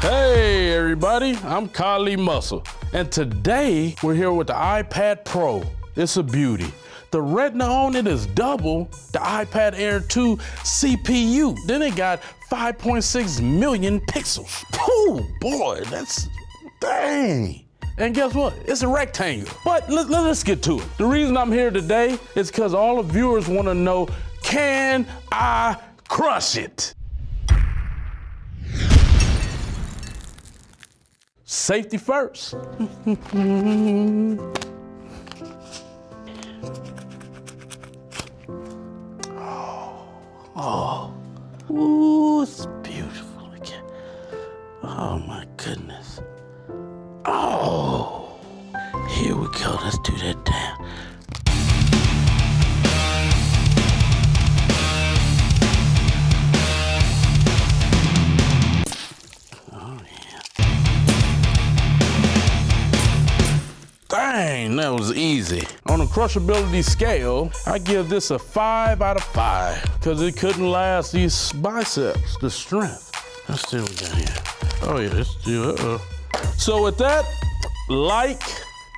Hey everybody, I'm Kali Muscle, and today we're here with the iPad Pro. It's a beauty. The retina on it is double the iPad Air 2 CPU. Then it got 5.6 million pixels. Oh boy, that's dang. And guess what? It's a rectangle. But let, us get to it. The reason I'm here today is because all the viewers want to know, can I crush it? Safety first. oh, oh, ooh, it's beautiful again. Oh my goodness. Oh, here we go. Let's do that down. Dang, that was easy. On a crushability scale, I give this a five out of five because it couldn't last these biceps, the strength. Let's see what we got here. Oh yeah, let's do. Uh -oh. So with that, like,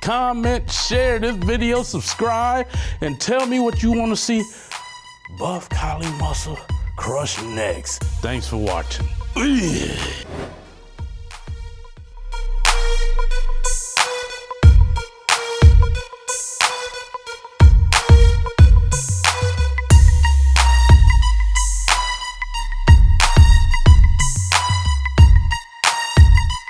comment, share this video, subscribe, and tell me what you want to see Buff Kali Muscle crush next. Thanks for watching.